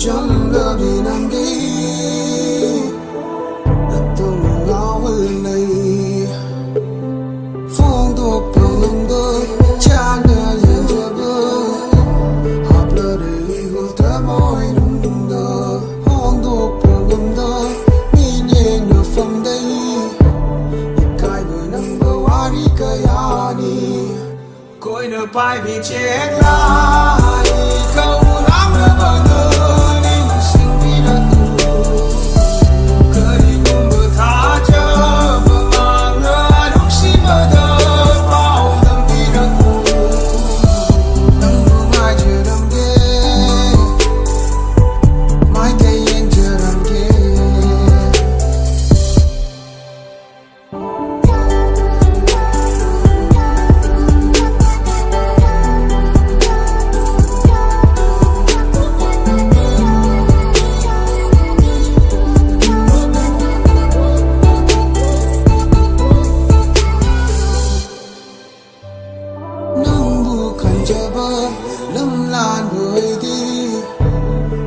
Jungle, be nice. nỗi nợ bài vì chết lao là người đi,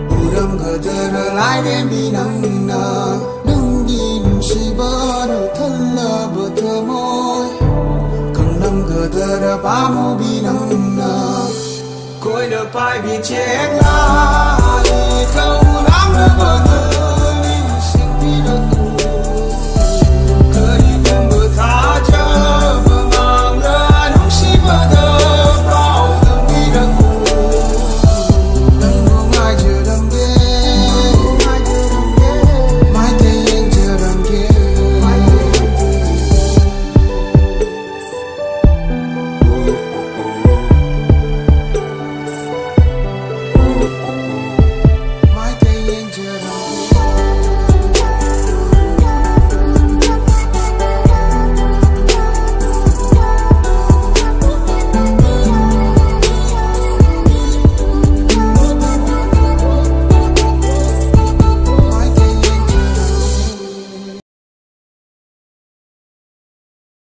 u đâm gờ tờ lại đem đi nắng nờ Nâng đi nụ si bơ nụ thân là bờ thơ môi. Cần nâng gờ tờ rờ ba mô bi nắng nờ Côi nợ bài bị chết Angel.